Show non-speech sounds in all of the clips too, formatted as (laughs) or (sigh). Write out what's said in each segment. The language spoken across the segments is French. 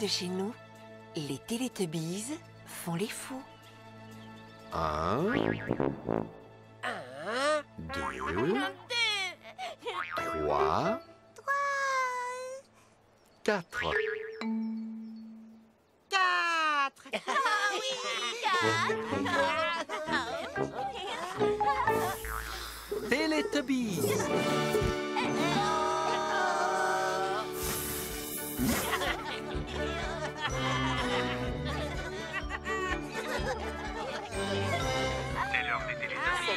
de chez nous, les Télétubbies font les fous. Un, Un, deux, trois, quatre. quatre. Télétubbies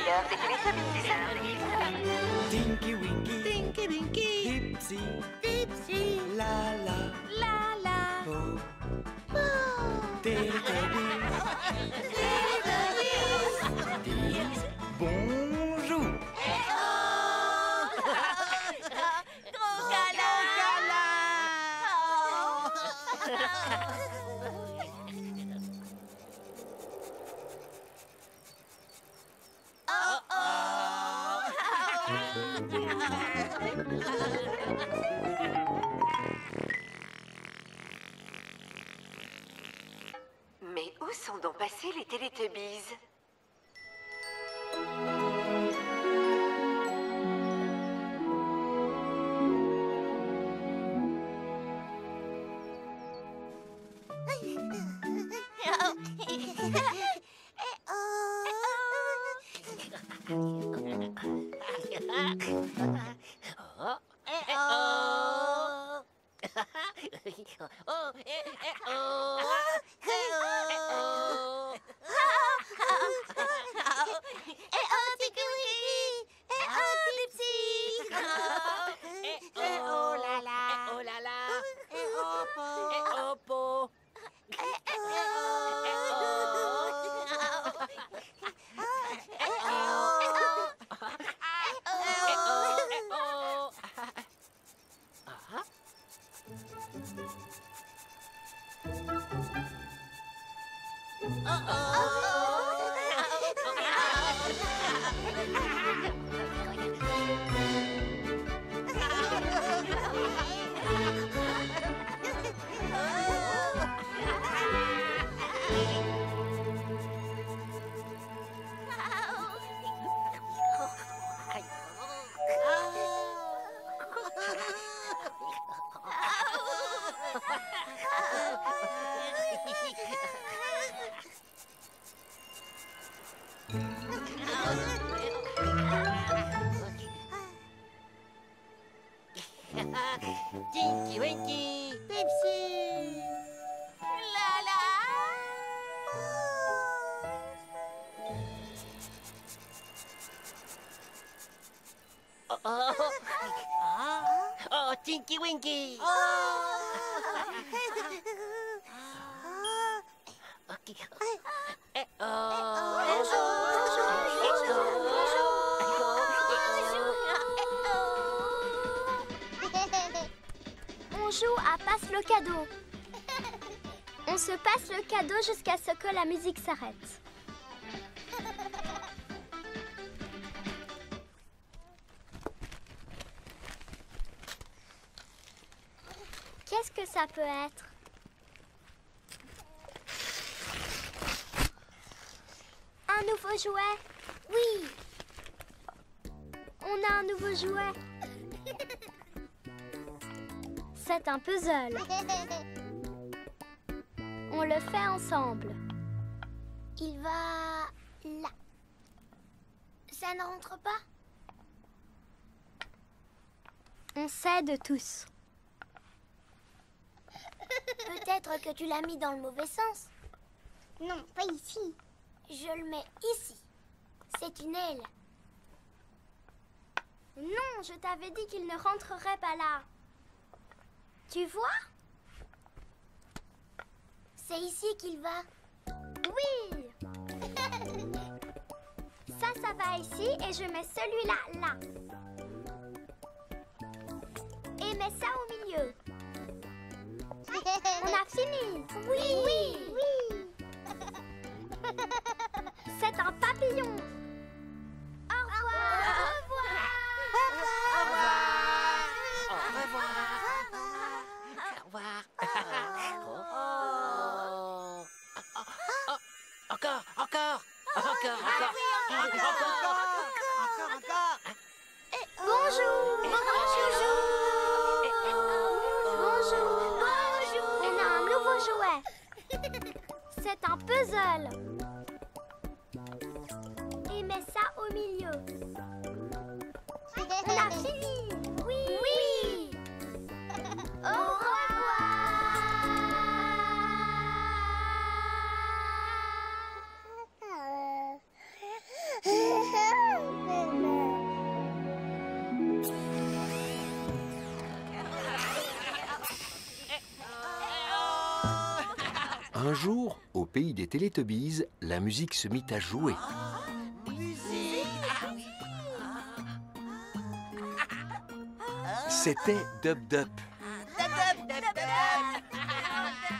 Télétubbies. C'est l'heure des Télétubbies. Tinky Winky, Tinky Winky, Dipsy, Dipsy, La La, la passés les Télétubbies Oh, (laughs) On joue à passe le cadeau. On se passe le cadeau jusqu'à ce que la musique s'arrête. Ça peut être Un nouveau jouet Oui On a un nouveau jouet (laughs) C'est un puzzle. On le fait ensemble. Il va là. Ça ne rentre pas? On s'aide tous. Peut-être que tu l'as mis dans le mauvais sens. Non, pas ici. Je le mets ici. C'est une aile. Non, je t'avais dit qu'il ne rentrerait pas là. Tu vois? C'est ici qu'il va. Oui (laughs) Ça, ça va ici et je mets celui-là là. Et mets ça au milieu. On a Oui Oui, oui. (laughs) C'est un papillon. Au revoir. Au revoir. Au revoir. Au revoir. Au revoir. Encore Encore Encore. Encore Encore. Encore Bonjour. Bonjour Bonjour jouet C'est un puzzle. Et mets ça au milieu. On a fini Oui. Oui. Revoir Un jour, au pays des Télétubbies, la musique se mit à jouer. C'était Dub Dub.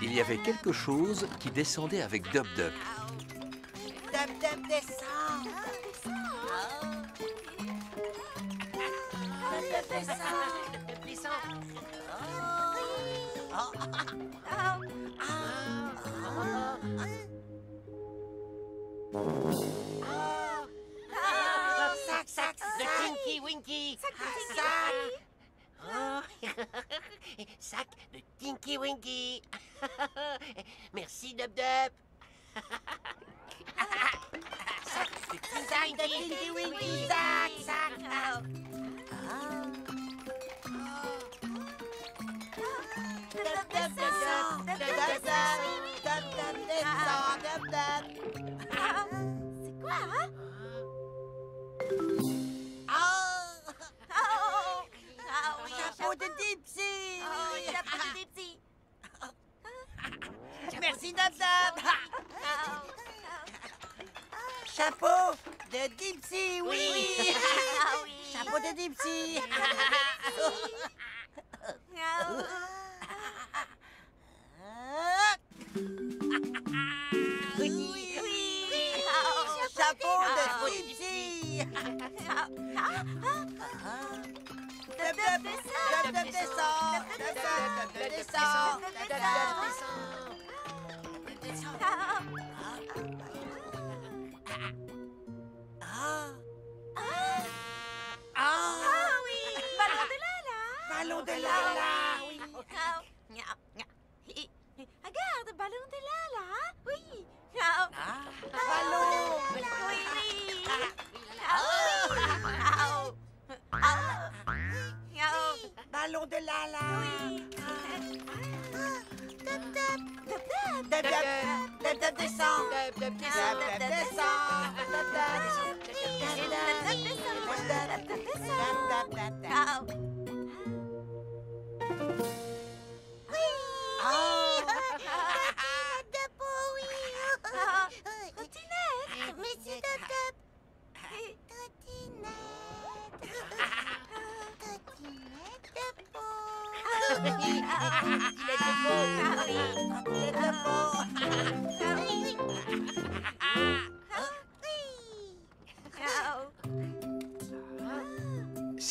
Il y avait quelque chose qui descendait avec Dub Dub. (laughs) Sac de Tinky Winky. (laughs) Merci, Dub Dub. (laughs) Sac de Tinky Winky. Sac, sac. Dab. C'est quoi, hein? Dipsy. (laughs)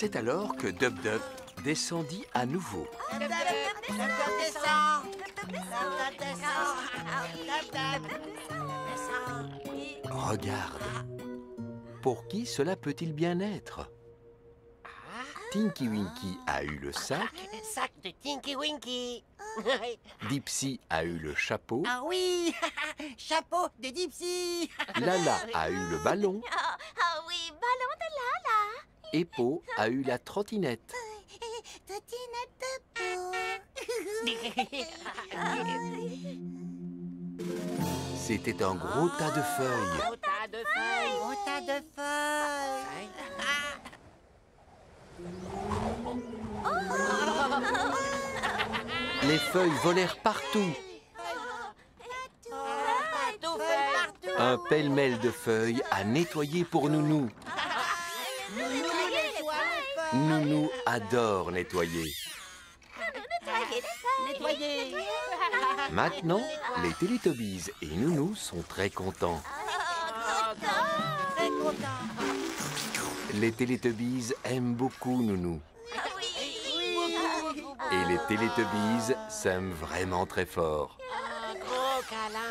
C'est alors que Dub Dub descendit à nouveau. Regarde. Pour qui cela peut-il bien être? Tinky Winky a eu le sac, Sac de Tinky Winky. (laughs) Dipsy a eu le chapeau, Ah oui (laughs) Chapeau de Dipsy Lala a eu le ballon Ah, ah oui, ballon de Lala. Et Po a eu la trottinette. C'était un gros tas de feuilles. Au tas de feuilles. Au tas de feuilles Les feuilles volèrent partout Un pêle-mêle de feuilles à nettoyer pour Nounou. Nounou adore nettoyer. Nettoyer Maintenant, les Télétobies et Nounou sont très contents. Très content Les Télétobies aiment beaucoup Nounou. Et les Télétobies s'aiment vraiment très fort. Un gros câlin. Gros câlin.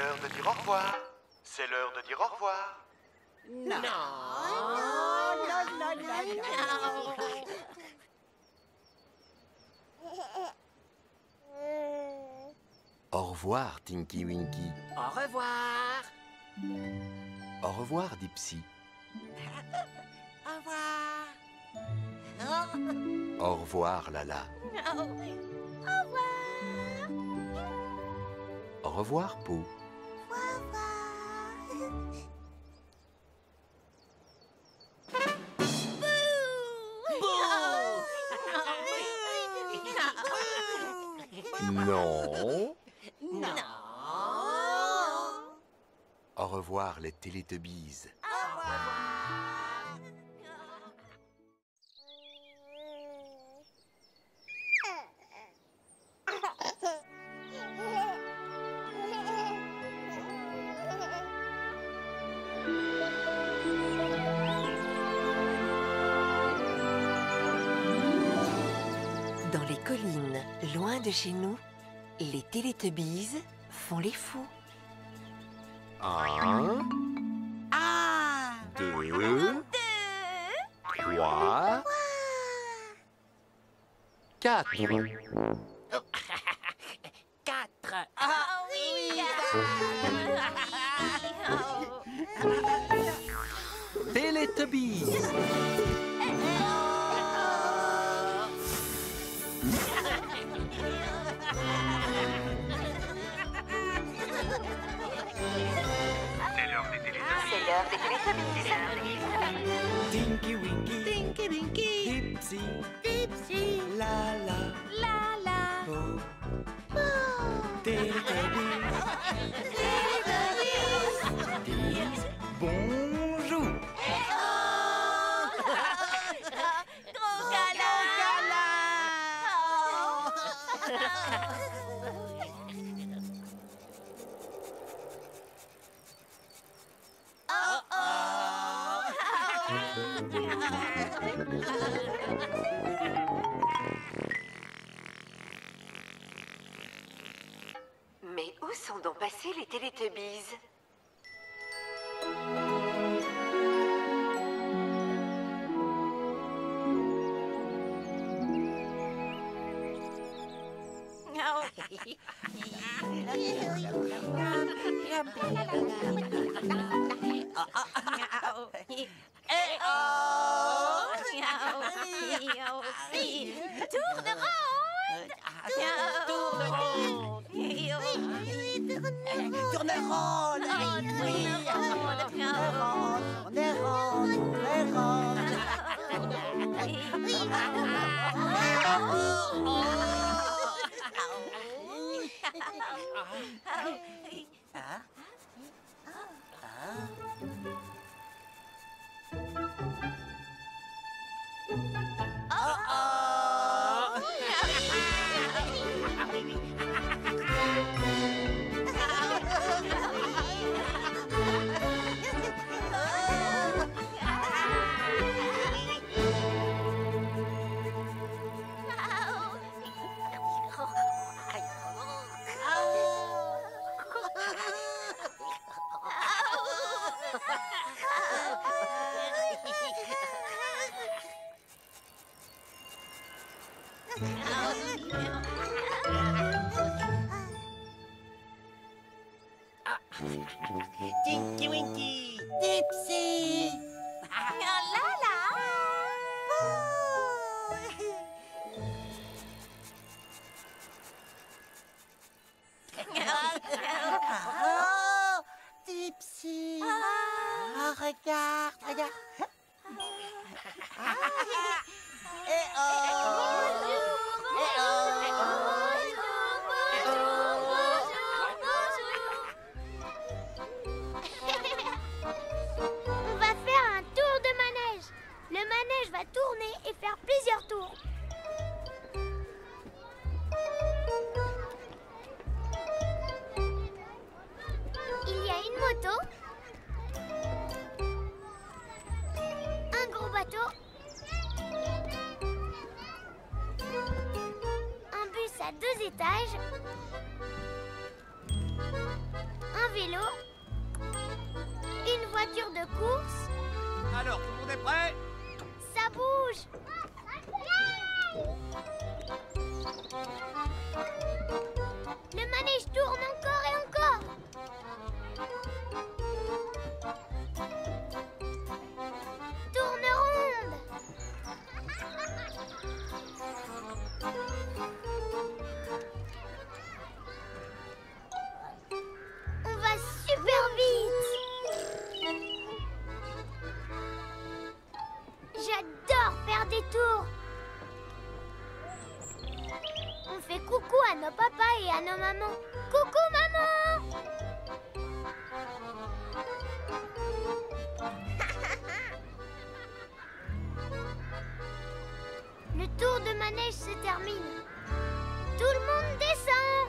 L'heure de dire au revoir. C'est l'heure de dire au revoir. Non. Non, non, non, non, non. Au revoir, Tinky Winky. Au revoir. Au revoir, Dipsy. Au revoir. Au revoir, Lala. Au revoir, Pooh. Non. Non. Au revoir, les Télétubbies. De chez nous, les Télétubbies font les fous. Un, Ah. deux, trois, quatre. (laughs) Quatre. Ah oui. (laughs) Télétubbies. Télétobies. C'est l'heure des Télétubbies. Tinky Winky, Tinky Winky. Dipsy, Dipsy. Yeah. Coucou, maman (laughs) Le tour de manège se termine. Tout le monde descend.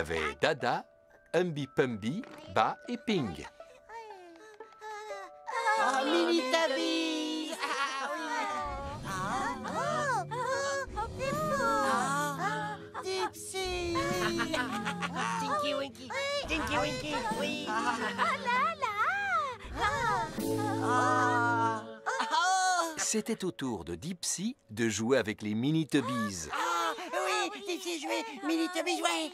Avait Dada, Humby Pumby, Ba et Ping. Oh. Ah. Ah, ah, Dipsy, oui. Tinky Winky. Tinky Winky, oui. Ah. Oh. C'était au tour de Dipsy de jouer avec les Mini-Tubbies. Ah, oui, Dipsy jouait, Mini-Tubbies jouait.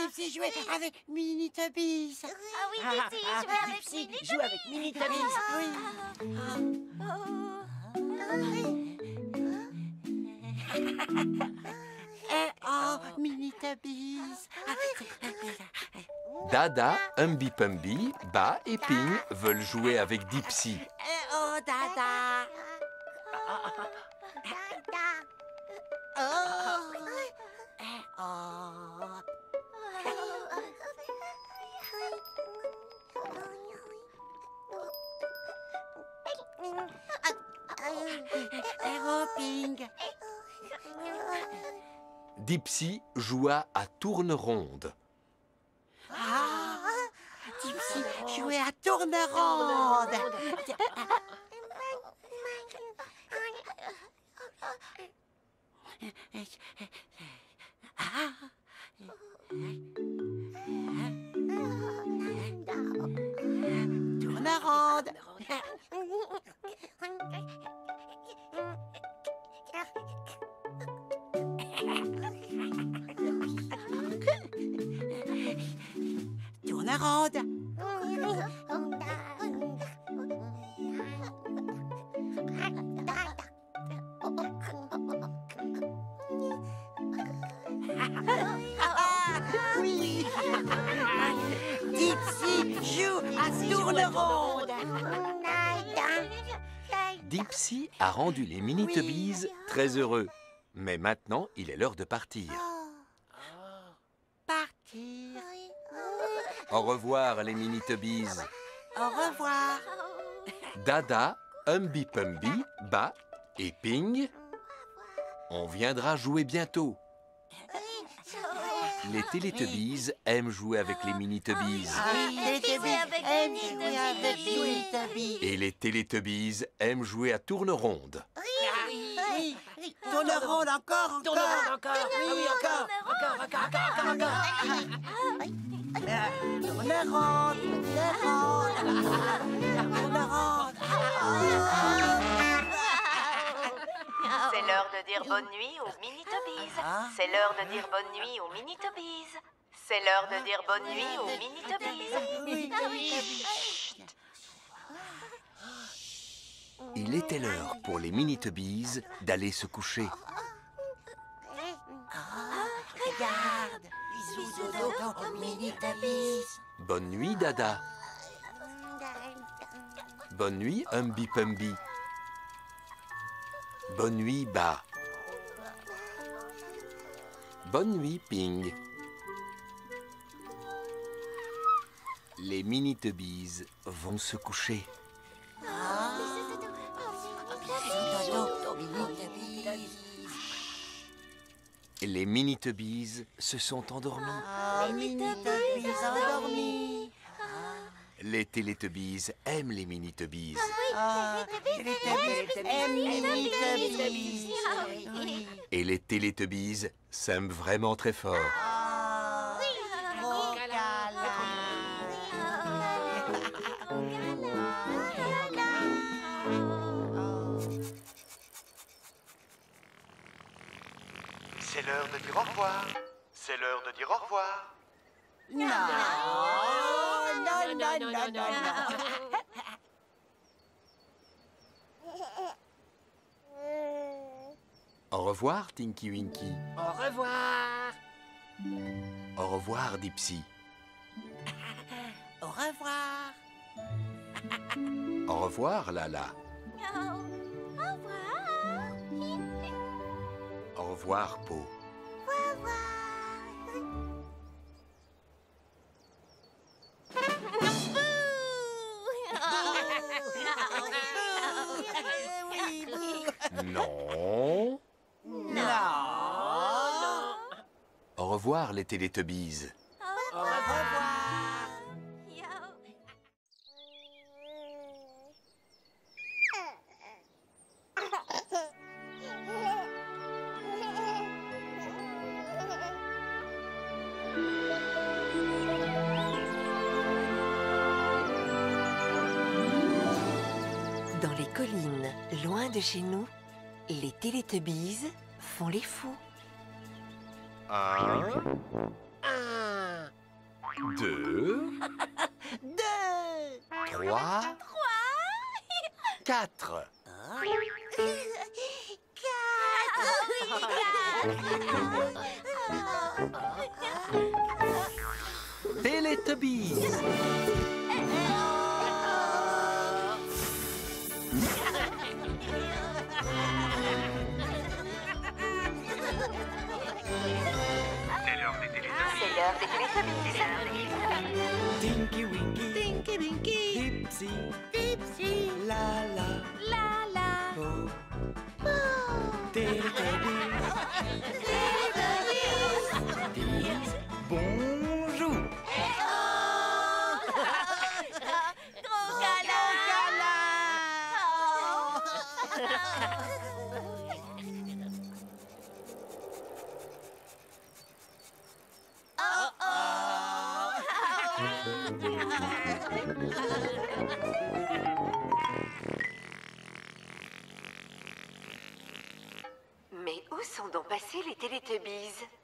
Dipsy jouait avec Mini-Tubbies. Ah oui, Ah, Dipsy, ah, je vais avec Mini joue avec Mini Tubbies. Oui. Eh, oh, Mini-Tubbies. Dada, Humby Pumby, Ba et Ping veulent jouer avec Dipsy. Eh, oh, Dada. Oh. Ping. Dipsy joua à tourne ronde. Ah, Dipsy jouait à tourne ronde. Ah. Tourne ronde. Tourne ronde. Ah, Dipsy a rendu les Mini-Tubbies très heureux. Mais maintenant, il est l'heure de partir. Partir. Au revoir les Mini-Tubbies. Au revoir. Dada, Humby Pumby, Ba et Ping. On viendra jouer bientôt. Les Télétubbies aiment jouer avec les Mini-Tubbies. Et les Télétubbies aiment jouer à tourne ronde. Oui, oui. Tourne ronde encore, encore. Tourne ronde encore. Ah oui, encore. Encore, encore, encore, encore, encore. Tourne ronde, tourne ronde. Tourne ronde. C'est l'heure de dire bonne nuit aux mini-tubbies. Ah. C'est l'heure de dire bonne nuit aux mini-tubbies. C'est l'heure de dire bonne nuit aux mini-tubbies. Oui, oui. Il était l'heure pour les Mini-Tubbies d'aller se coucher. Regarde, bisous dodo aux mini-tubbies. Bonne nuit, Dada. Bonne nuit, Humby Pumby. Bonne nuit, Ba. Bonne nuit, Ping. Les Minitubbies vont se coucher. Les Minitubbies se sont endormis. Minitubbies endormis. Les Télétubbies aiment les Minitubbies. Ah, Télétubbies aiment les Minitubbies. Oui. Et les Télétubbies s'aiment vraiment très fort. Ah, C'est l'heure de dire au revoir. C'est l'heure de dire au revoir. Non, (laughs) Au revoir, Tinky Winky. Au revoir. Au revoir, Dipsy. Au revoir. Au revoir, Lala. Au revoir. Au revoir, Po. Oui. Non. Non. Au revoir, les Télétubbies. Au revoir. Chez nous, les Télétubbies font les fous. Un, Un, deux, Deux. trois, quatre. Télétubbies. C'est l'heure des Télétubbies. C'est l'heure des. Tinky Winky, Tinky Winky. Dipsy, Dipsy. La La, La la. Po, Télétubbies, dire bonjour. Sont donc passés les Télétubbies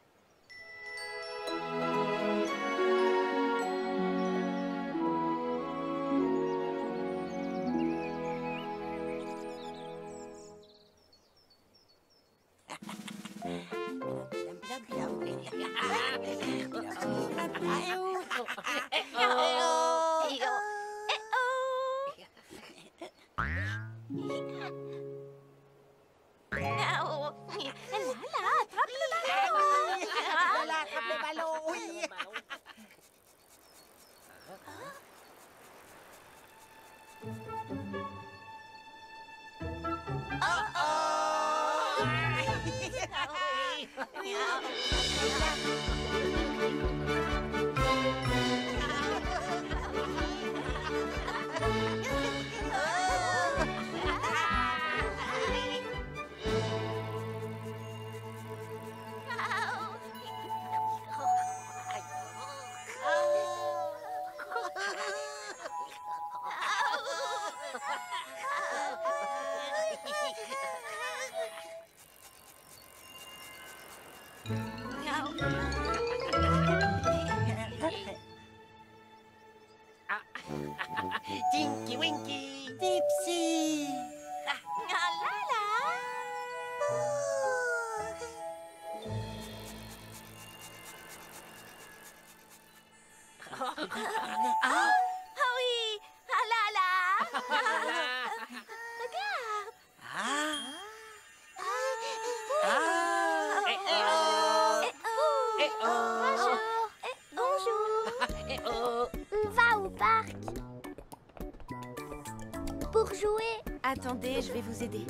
Attendez, je vais vous aider.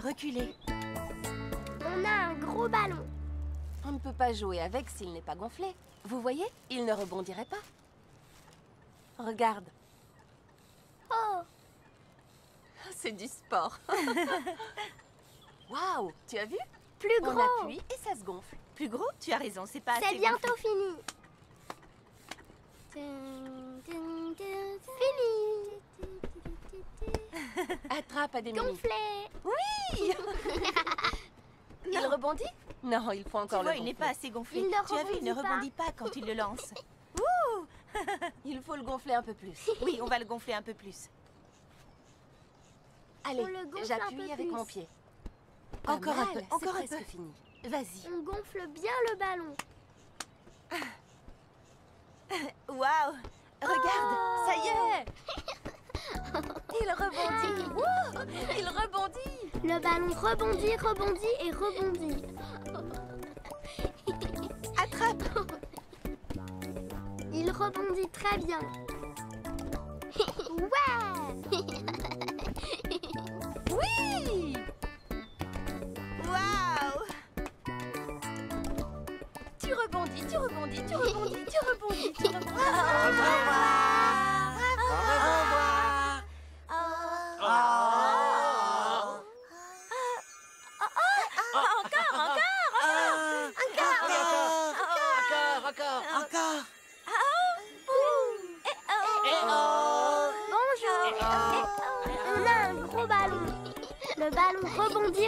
Reculez. On a un gros ballon. On ne peut pas jouer avec s'il n'est pas gonflé. Vous voyez, il ne rebondirait pas. Regarde, Oh, c'est du sport. (laughs) Waouh, tu as vu? Plus On gros. appuie et ça se gonfle. Plus gros Tu as raison, c'est pas C'est bientôt fini. À des. Gonflé. Oui (laughs) Il rebondit Non, il faut Tu encore vois, le il n'est gonfler. pas assez gonflé. Il ne tu as vu, il ne rebondit pas. quand il le lance. (laughs) Il faut le gonfler un peu plus. (laughs) Oui, on va le gonfler un peu plus. Allez, j'appuie avec plus. mon pied. Pas Encore un peu, c'est encore un presque peu. fini. Vas-y. On gonfle bien le ballon. Waouh Regarde, ça y est Il rebondit. Wouh il rebondit. Le ballon rebondit, rebondit et rebondit. Attrape Il rebondit très bien. ouais Oui Waouh Tu rebondis, tu rebondis, tu rebondis, tu rebondis, tu rebondis. Au revoir.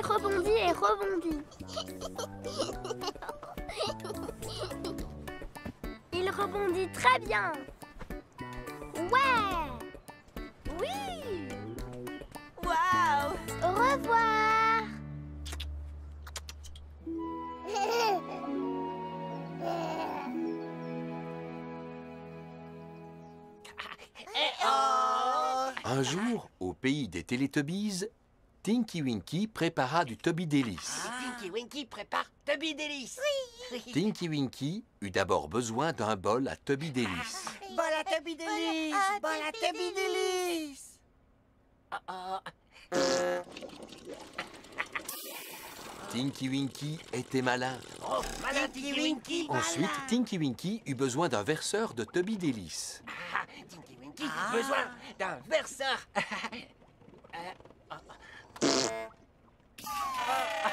Rebondit, rebondit et rebondit. Il rebondit très bien. Ouais. Oui. Waouh. Au revoir. (laughs) Un jour, au pays des Télétubbies, Tinky Winky prépara du Tubby Délice. Tinky Winky prépare Tubby Délice. (laughs) Tinky Winky eut d'abord besoin d'un bol à Tubby Délice. Bon la Tubby Délice. Bon la Tubby Délice. Oh, Tinky Winky était malin. oh, malin Tinky Winky. Ensuite, Tinky Winky eut besoin d'un verseur de Tubby Délice. Ah, Tinky Winky, besoin d'un verseur. (laughs) Euh, oh. Ah,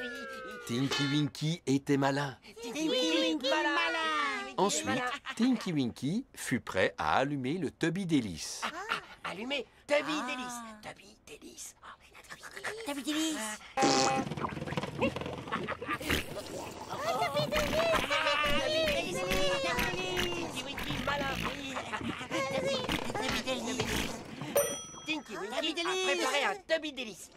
oui. Tinky Winky était malin. Tinky Winky, malin. Ensuite. Tinky Winky fut prêt à allumer le Tubby Délice. Allumez Tubby Délice. Tubby Délice. Ah, Tubby Délice. Tinky Winky, malin. Tubby Délice. Tinky Tubby Winky a Délice. préparé un Tubby Délice.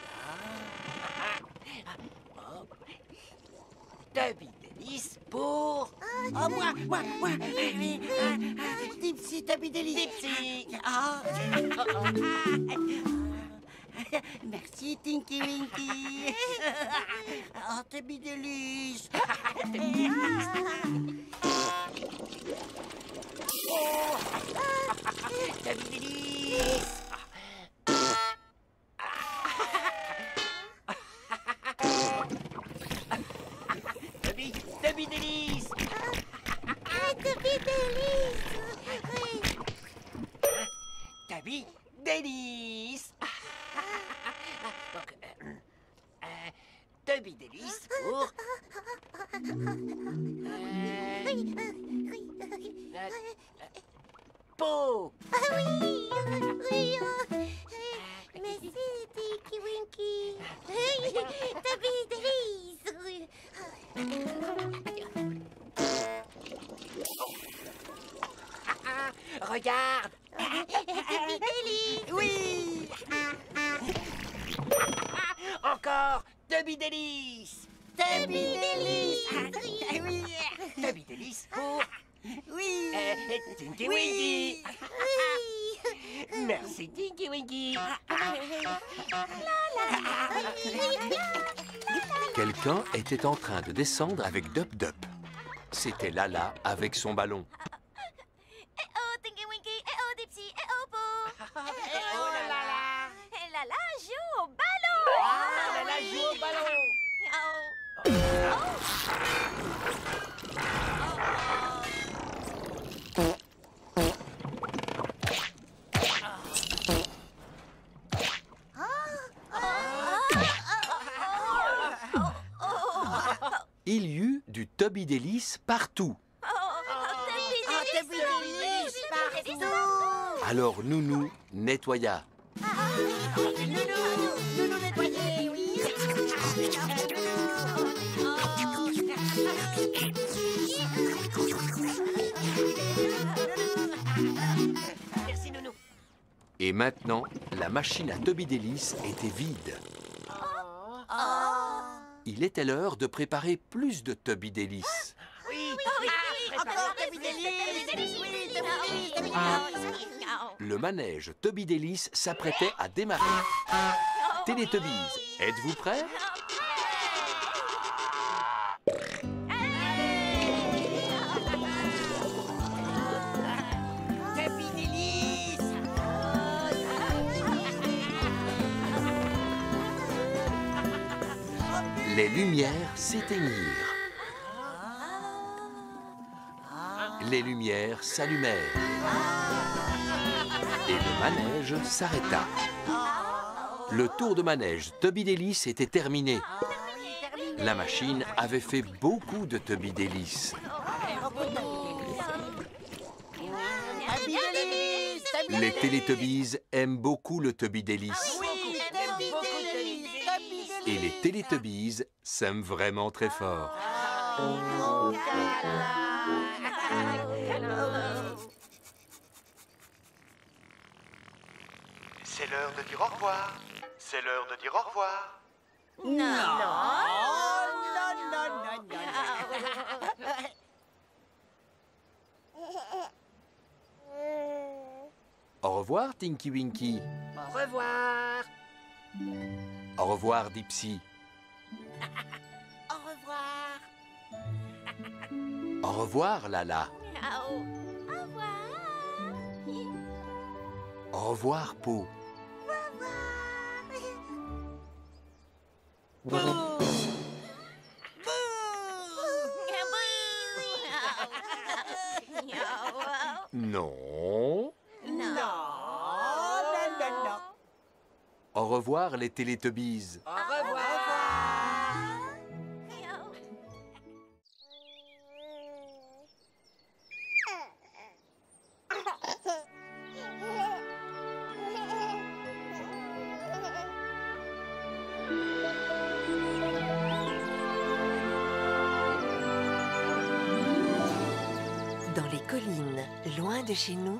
Oh. Tubby Délice pour Oh, moi, moi, moi. Ah, Dipsy Tubby Délice. Dipsy. Merci Tinky Winky. Oh, Tubby Délice. Tubby Délice. Tubby Délice. Donc, euh, euh, Tubby Délice pour... Euh, euh, Peau. Merci, Tinky Winky. Regarde. Oui. Encore Tubby Délice. Tubby Délice. Oui. Tubby Délice pour... Oui. euh, Tinky Winky. Merci Tinky Winky. Quelqu'un était en train de descendre avec Dup Dup. C'était Lala avec son ballon. Eh oh, Tinky Winky Eh oh, Dipsy Eh oh, Bo Oh là là. la la joue au ballon Ah, la la joue au ballon. Oh. Il y eut du Toby Délice partout. Ah, t'as vu des lisses partout. Alors Nounou Et maintenant, la machine à Toby Délice était vide. Il était l'heure de préparer plus de Toby Délice. Oui, des lisses, Le manège Toby Délice s'apprêtait à démarrer. Télétobies, êtes-vous prêts. Les lumières s'éteignirent. Les lumières s'allumèrent. Et le manège s'arrêta. Le tour de manège Toby Délice était terminé. La machine avait fait beaucoup de Toby Délice. Les Télétobies aiment beaucoup le Toby Délice. Et les Télétobies s'aiment vraiment très fort. C'est l'heure de dire au revoir. C'est l'heure de dire au revoir. Oh, non, non, non, non, non. Au revoir, Tinky Winky. Au revoir. Au revoir, Dipsy. Au revoir. Au revoir, Lala. Au revoir, Non. Non, non, non, non. Au revoir, les Télétobies. Au revoir. Collines, loin de chez nous,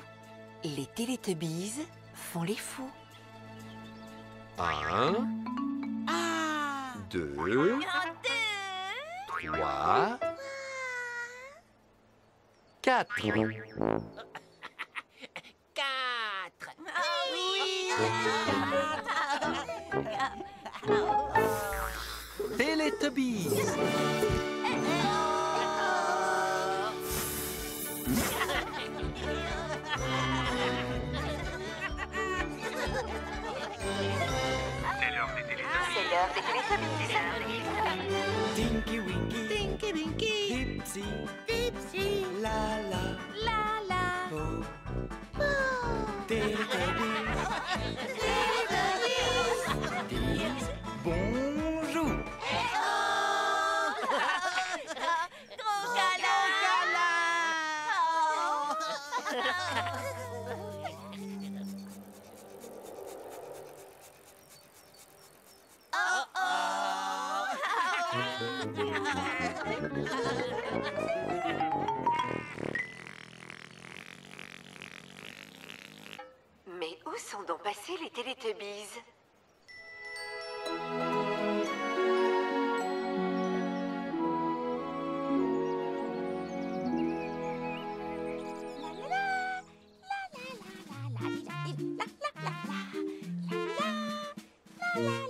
les Télétobies font les fous. Un, Ah, deux, trois, quatre. Quatre. Tinky Winky. Tinky Winky. Dipsy. Dipsy, La la. la la, Po. Télétobies. Dire Mais où sont donc passés les Télétobies Oh,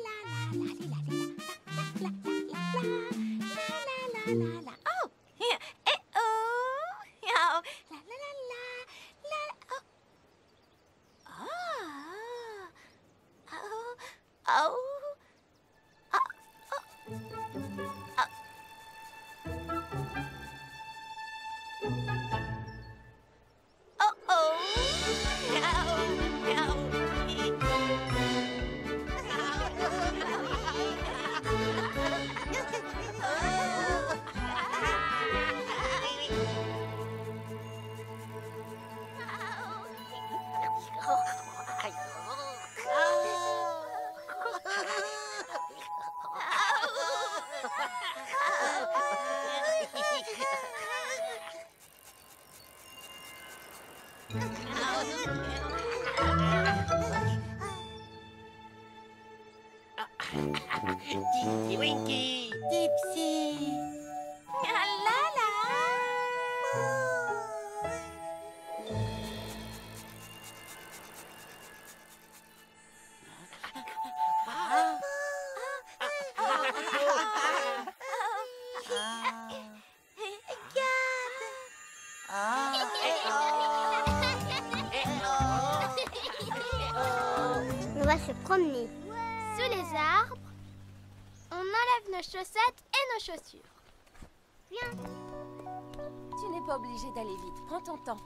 obligé d'aller vite. Prends ton temps.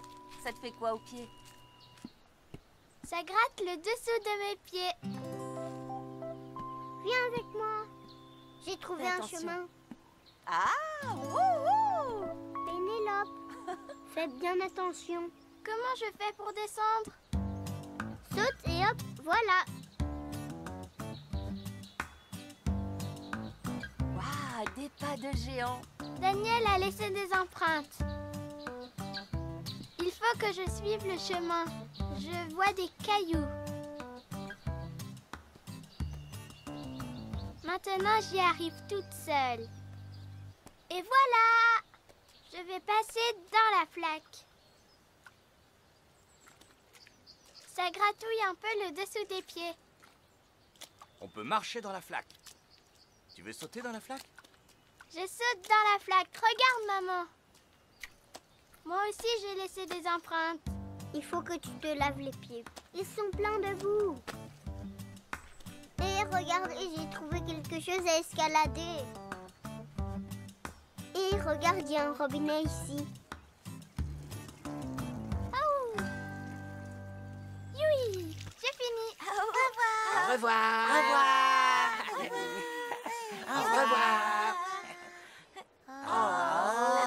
Ça te fait quoi aux pieds Ça gratte le dessous de mes pieds. Viens avec moi. J'ai trouvé un chemin. Ah, wouhou. Pénélope, (laughs) faites bien attention. Comment je fais pour descendre? Saute et hop, voilà. Waouh, des pas de géant. Daniel a laissé des empreintes. Il faut que je suive le chemin. Je vois des cailloux. Maintenant, j'y arrive toute seule. Et voilà Je vais passer dans la flaque. Ça gratouille un peu le dessous des pieds. On peut marcher dans la flaque. Tu veux sauter dans la flaque? Je saute dans la flaque. Regarde, maman. Moi aussi, j'ai laissé des empreintes. Il faut que tu te laves les pieds. Ils sont pleins de boue. Et regardez, j'ai trouvé quelque chose à escalader. Et regarde, il y a un robinet ici. Oh Oui, j'ai fini. Au revoir. Au revoir. Au revoir. Au revoir. Ah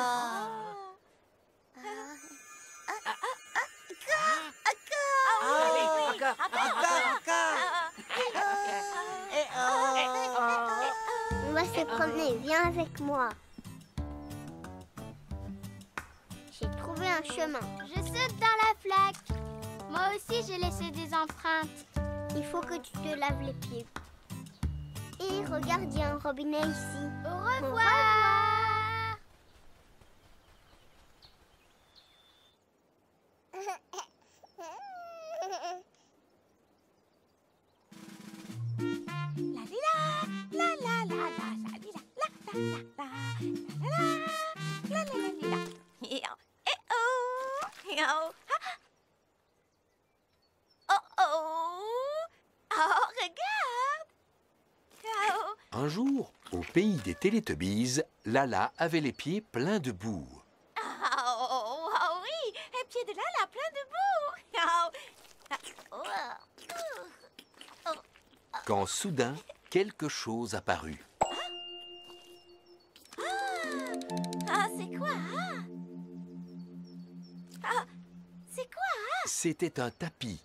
On va se promener, viens avec moi. J'ai trouvé un chemin. Je saute dans la flaque. Moi aussi, j'ai laissé des empreintes. Il faut que tu te laves les pieds. Et regarde, il y a un robinet ici. Au revoir. Télétubbies, Lala avait les pieds pleins de boue. oh, oh, oh oui, les pieds de Lala plein de boue. Oh, Quand soudain, quelque chose apparut. ah c'est quoi hein? Ah, c'est quoi hein? C'était un tapis.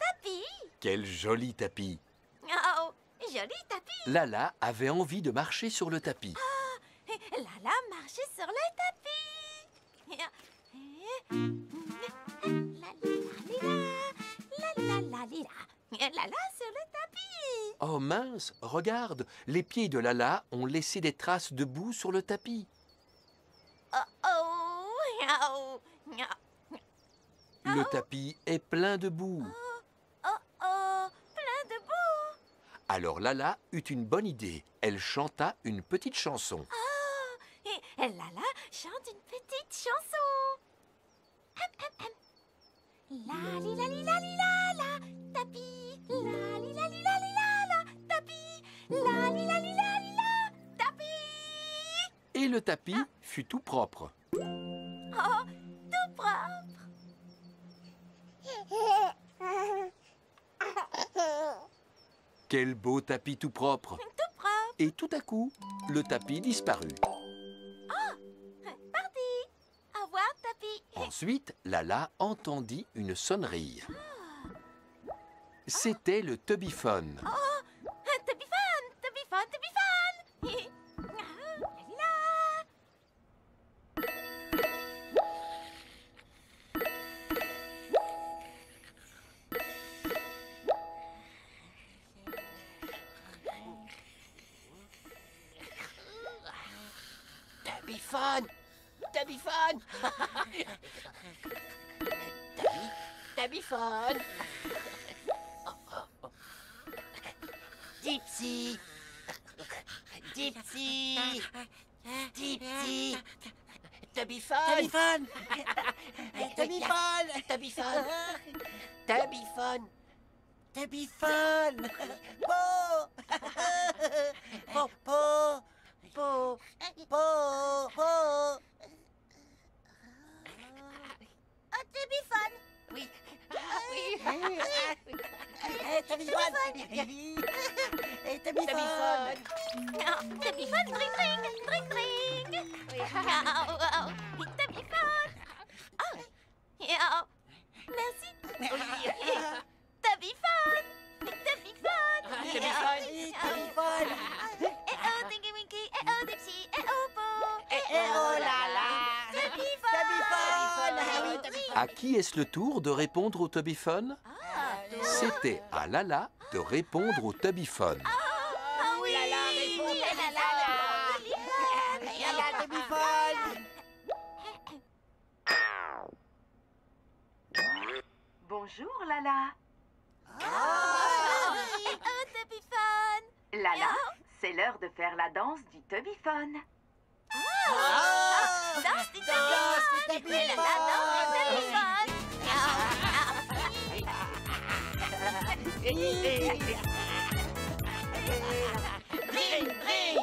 Tapis? Quel joli tapis. Oh, joli tapis. Lala avait envie de marcher sur le tapis. Lala marchait sur le tapis. La la Lala sur le tapis. Oh mince, regarde, les pieds de Lala ont laissé des traces de boue sur le tapis. Oh oh oh oh Le tapis est plein de boue. Alors Lala eut une bonne idée. Elle chanta une petite chanson. Oh et Lala chante une petite chanson. La hum, la Lali lali lali lala, tapi. Lali lali lali lala, tapi. Lali lali la la, tapi. Et le tapis ah. fut tout propre. Quel beau tapis tout propre Tout propre. Et tout à coup, le tapis disparut. Parti. Au revoir, tapis. Ensuite, Lala entendit une sonnerie. C'était le Tubbyphone. Oh, À qui est-ce le tour de répondre au Tubbyphone C'était à Lala de répondre au Tubbyphone. Ah oui. Bonjour Lala. Oh, Tubbyphone. Lala, c'est l'heure de faire la danse du Tubbyphone. Oh, danse du Danse du Tubbyphone. La, la, danse du Tubbyphone. Ring, ring Ring, ring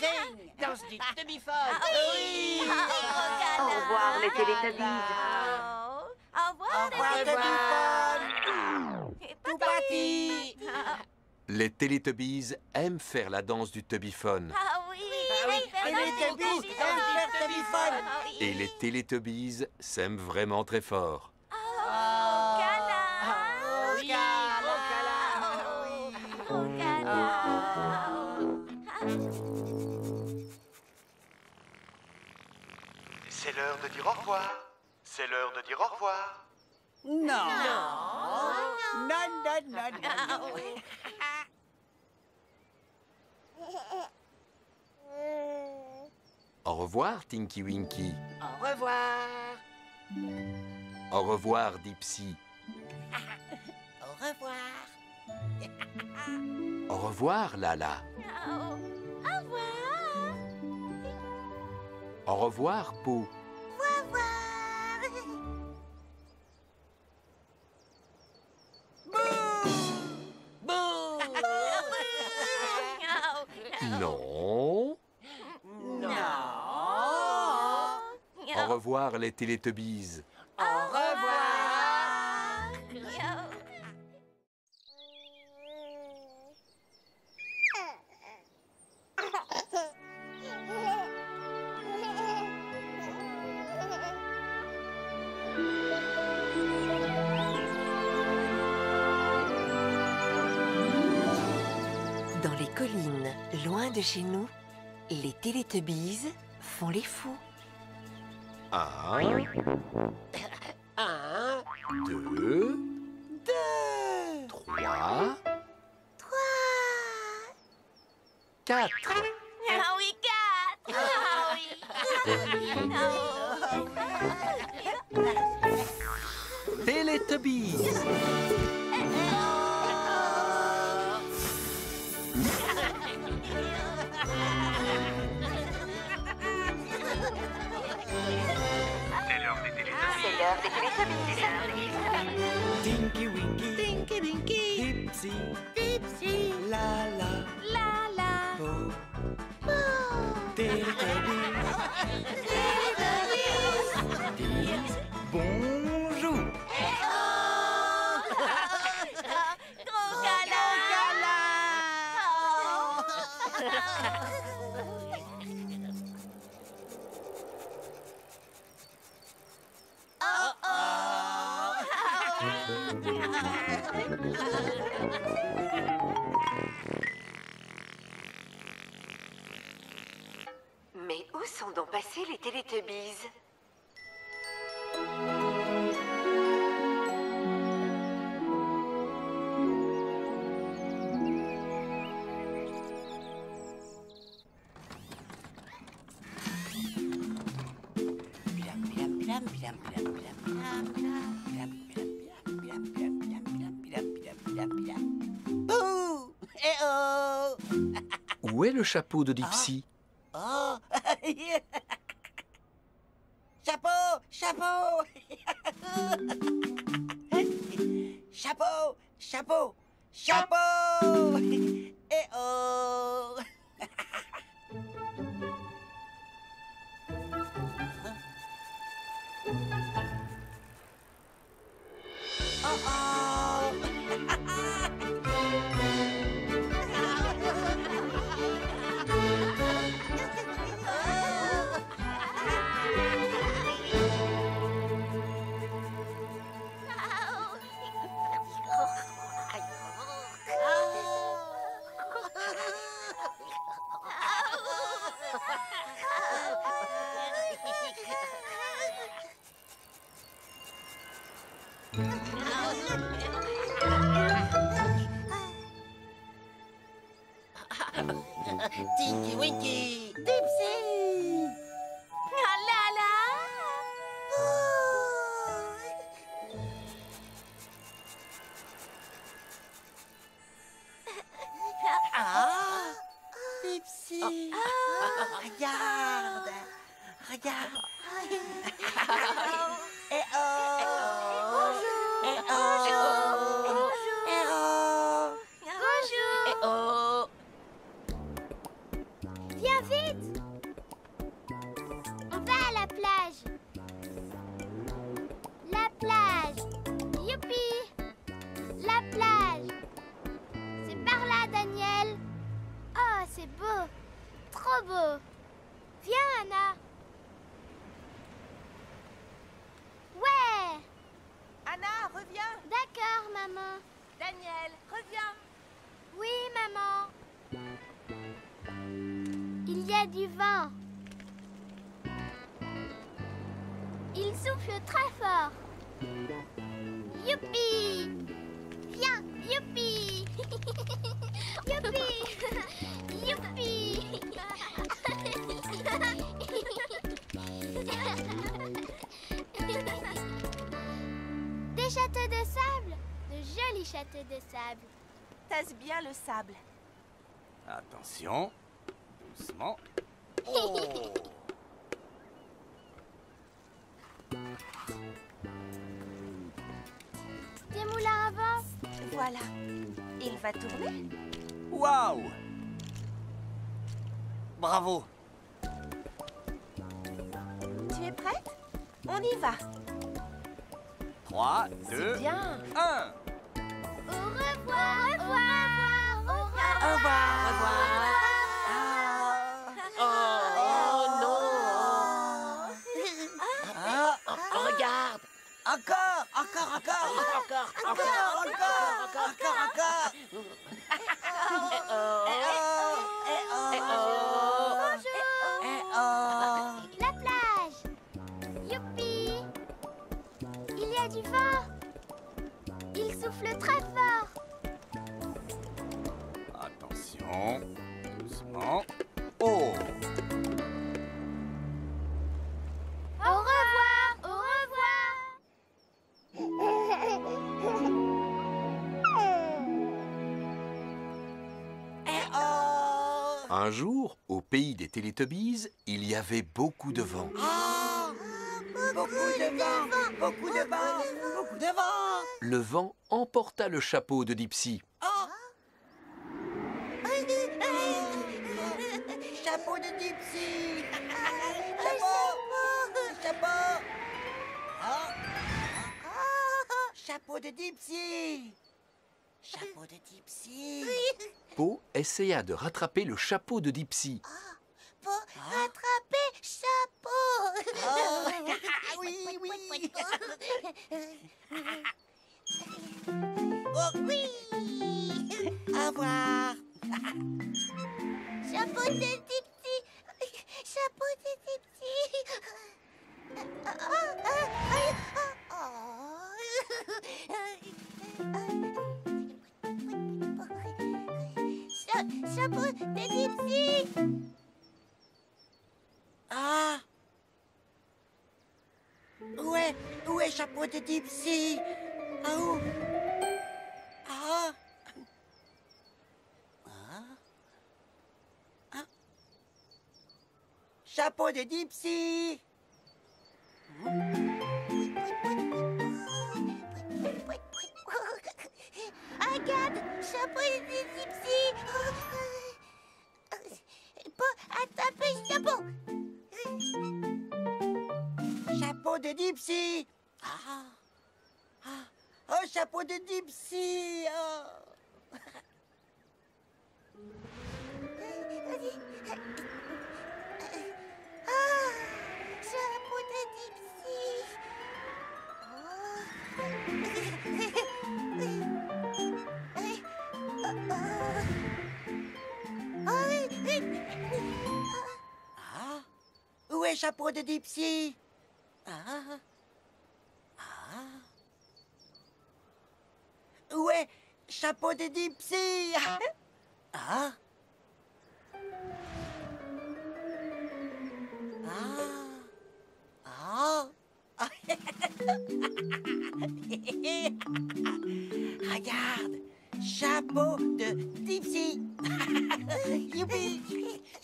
Ring Danse du Tabbyphone Oui Au revoir les Télétubbies. Au revoir, Au revoir, Tubbyphone. Tabbyphone Tout parti Les Teletubbies aiment faire la danse du Tubbyphone. Ah oui, oui. Et les Tabbyphone aiment faire Tabbyphone Et les Teletubbies s'aiment vraiment très fort. Oh, de dire au revoir. C'est l'heure de dire au revoir. Non Non, non, non, non, non. Au revoir, Tinky Winky. Au revoir Au revoir, Dipsy. (laughs) Au revoir Au revoir, Lala. Au revoir. Au revoir, Po. Les Teletubbies. Un, Mais où sont donc passés les Télétobies chapeau de Dipsy (laughs) Tinky Winky. Dipsy Attention, doucement. Oh Des moulins à vent. Voilà. Il va tourner. Waouh Bravo Tu es prête? On y va. 3, 2, Bien. 1 Au revoir, au revoir, au revoir. Au revoir Oh non Ah, oh, Regarde Encore Encore Encore Encore, Encore Encore Encore Encore Encore Eh oh Eh oh Eh oh Bonjour. Eh oh La plage. Youpi. Il y a du vent. Il souffle très fort. Un jour, au pays des Télétobies, il y avait beaucoup de vent. Oh Beaucoup de vent, beaucoup de vent, beaucoup de vent. Le vent emporta le chapeau de Dipsy. Oh Chapeau de Dipsy (laughs) Chapeau Chapeau Oh. Chapeau de Dipsy Chapeau de Dipsy (laughs) Po essaya de rattraper le chapeau de Dipsy. Pour rattraper chapeau. Oh, (laughs) oui, oui. (laughs) Oh oui. Au revoir Chapeau de Dipsy. Chapeau de Dipsy. Ah, Chapeau de Dipsy. Ah. Où est, où est Chapeau de Dipsy Ah, où Ah. Ah. Ah. Chapeau de Dipsy Regarde, chapeau Ah Ah Oh, chapeau de Dipsy oh. Ah, chapeau de Dipsy. Ah Où est Chapeau de Dipsy Ah. Ah est Chapeau de Dipsy. Ah. Ah. Ah. (laughs) Regarde Chapeau de Dipsy (laughs) Youpi.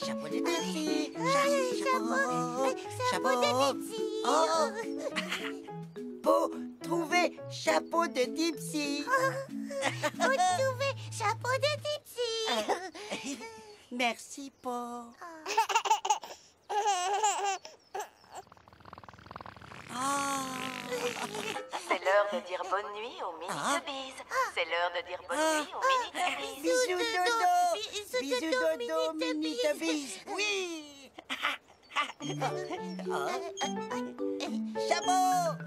Chapeau de Dipsy Cha- Chapeau Chapeau de Dipsy. Oh. Pour trouver Chapeau de Dipsy Vous trouvez chapeau de Dipsy. Merci, Po (laughs) Ah C'est l'heure de dire bonne nuit aux mini-tubbies. C'est l'heure de dire bonne nuit aux mini-tubbies. Bisous dodo. Bisous Bisous dodo, dodo, mini mini tubbies Oui. Chapeau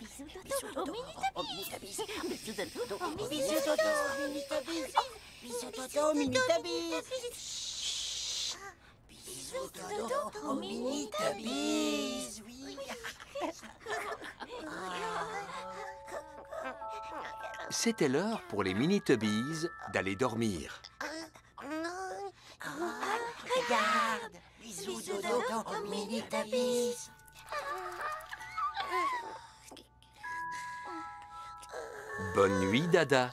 Bisous dodo. Oh, mini tubbies Bisous dodo. Bisous dodo, mini tubbies Bisous dodo, mini tubbies Bisous dodo, oh, mini tubbies Oui C'était l'heure pour les mini-tubbies d'aller dormir. Regarde Bisous dodo, oh, mini tubbies Bonne nuit, Dada.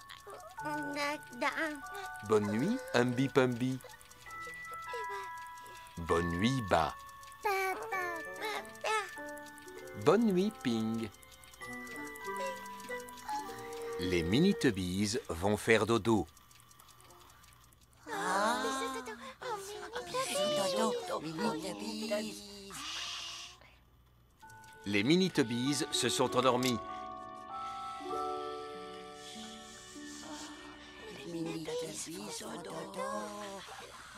Bonne nuit, Humby Pumby. Bonne nuit, Ba. Bonne nuit, Ping. Les mini-tubbies vont faire dodo. Les mini-tubbies se sont endormis.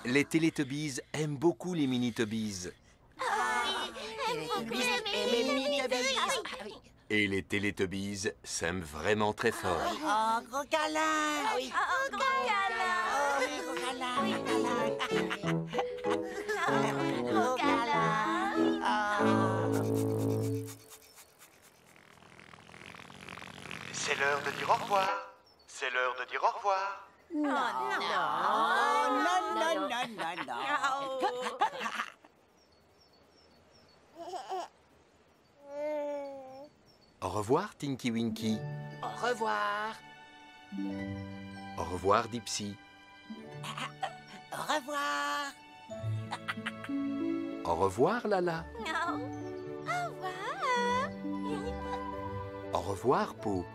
Les Télétubbies aiment beaucoup les mini-tubbies. Et les Télétubbies s'aiment vraiment très fort. Oh, gros câlin Ah oui Oh, Oh, oui, gros câlin, gros câlin Gros câlin. Ah. C'est l'heure de dire au revoir. C'est l'heure de dire au revoir. Non, non, non, non, non, non. Au revoir, Tinky Winky. Au revoir. Au revoir, Dipsy. Au revoir Au revoir, Lala. Au revoir. Au revoir, Po.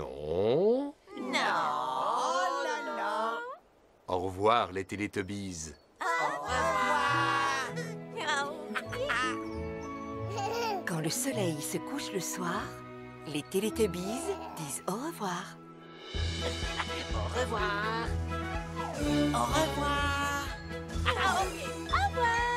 Non. Oh là là Au revoir, les Télétobies. Quand le soleil se couche le soir, les Télétobies disent au revoir. Au revoir Au revoir Au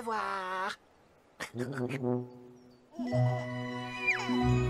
revoir (laughs)